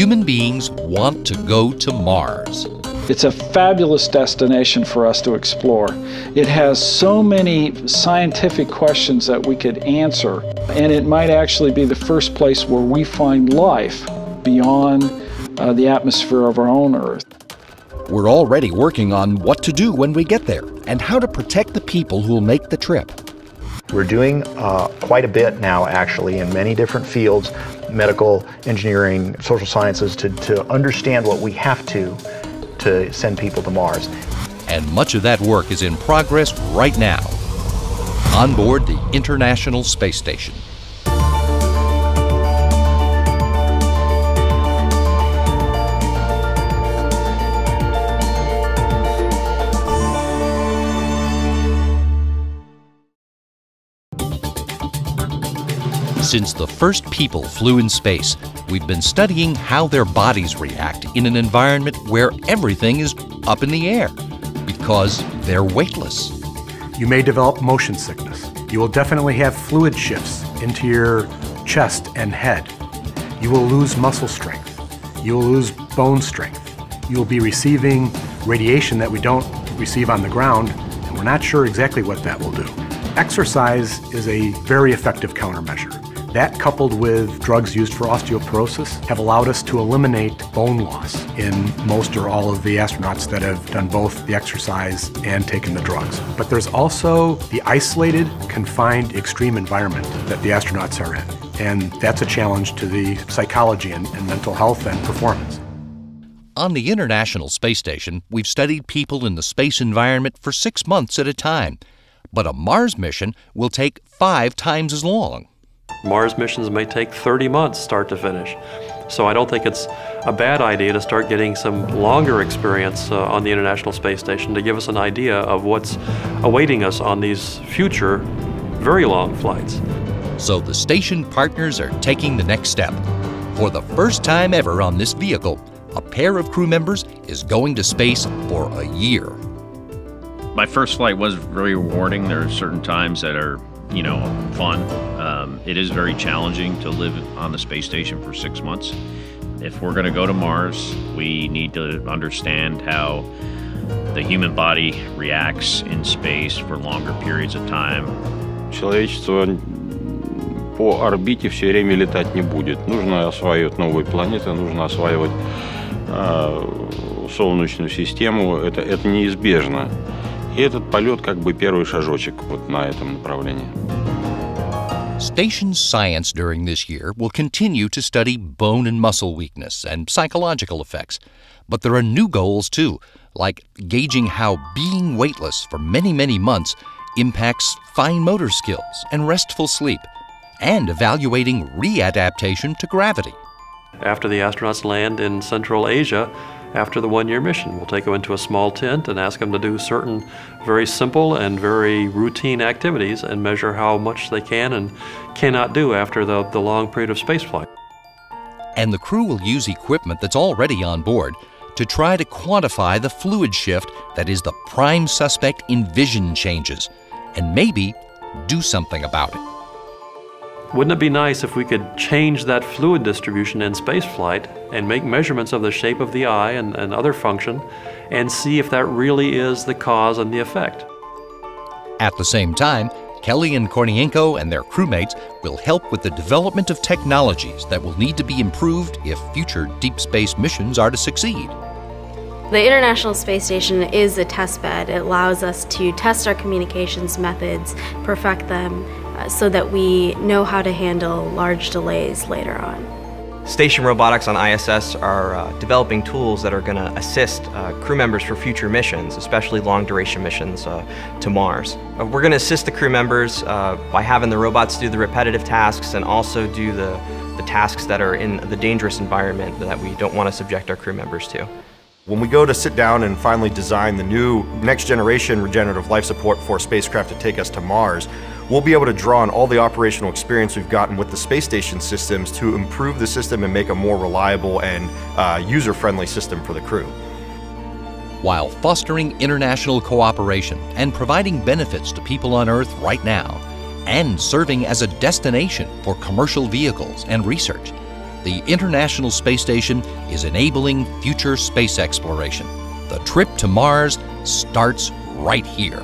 human beings want to go to Mars. It's a fabulous destination for us to explore. It has so many scientific questions that we could answer, and it might actually be the first place where we find life beyond uh, the atmosphere of our own Earth. We're already working on what to do when we get there and how to protect the people who will make the trip. We're doing uh, quite a bit now, actually, in many different fields medical, engineering, social sciences to, to understand what we have to to send people to Mars. And much of that work is in progress right now on board the International Space Station. Since the first people flew in space, we've been studying how their bodies react in an environment where everything is up in the air because they're weightless. You may develop motion sickness. You will definitely have fluid shifts into your chest and head. You will lose muscle strength. You will lose bone strength. You will be receiving radiation that we don't receive on the ground, and we're not sure exactly what that will do. Exercise is a very effective countermeasure. That coupled with drugs used for osteoporosis have allowed us to eliminate bone loss in most or all of the astronauts that have done both the exercise and taken the drugs. But there's also the isolated, confined, extreme environment that the astronauts are in. And that's a challenge to the psychology and, and mental health and performance. On the International Space Station, we've studied people in the space environment for six months at a time. But a Mars mission will take five times as long. Mars missions may take 30 months start to finish. So I don't think it's a bad idea to start getting some longer experience uh, on the International Space Station to give us an idea of what's awaiting us on these future very long flights. So the station partners are taking the next step. For the first time ever on this vehicle, a pair of crew members is going to space for a year. My first flight was very rewarding. There are certain times that are you know, fun. Um, it is very challenging to live on the space station for six months. If we're going to go to Mars, we need to understand how the human body reacts in space for longer periods of time. Человечество по орбите все время летать не будет. Нужно осваивать новые планеты, нужно осваивать э, Солнечную систему. Это, это неизбежно. И этот полет как бы первый шажочек вот на этом направлении. Station science during this year will continue to study bone and muscle weakness and psychological effects. But there are new goals too, like gauging how being weightless for many, many months impacts fine motor skills and restful sleep, and evaluating readaptation to gravity. After the astronauts land in Central Asia, after the one-year mission. We'll take them into a small tent and ask them to do certain very simple and very routine activities and measure how much they can and cannot do after the, the long period of spaceflight. And the crew will use equipment that's already on board to try to quantify the fluid shift that is the prime suspect in vision changes and maybe do something about it. Wouldn't it be nice if we could change that fluid distribution in spaceflight and make measurements of the shape of the eye and, and other function and see if that really is the cause and the effect? At the same time, Kelly and Kornienko and their crewmates will help with the development of technologies that will need to be improved if future deep space missions are to succeed. The International Space Station is a test bed. It allows us to test our communications methods, perfect them, uh, so that we know how to handle large delays later on. Station robotics on ISS are uh, developing tools that are going to assist uh, crew members for future missions, especially long duration missions uh, to Mars. Uh, we're going to assist the crew members uh, by having the robots do the repetitive tasks and also do the, the tasks that are in the dangerous environment that we don't want to subject our crew members to. When we go to sit down and finally design the new next generation regenerative life support for a spacecraft to take us to Mars, we'll be able to draw on all the operational experience we've gotten with the space station systems to improve the system and make a more reliable and uh, user-friendly system for the crew. While fostering international cooperation and providing benefits to people on Earth right now, and serving as a destination for commercial vehicles and research, the International Space Station is enabling future space exploration. The trip to Mars starts right here.